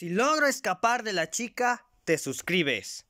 Si logro escapar de la chica, te suscribes.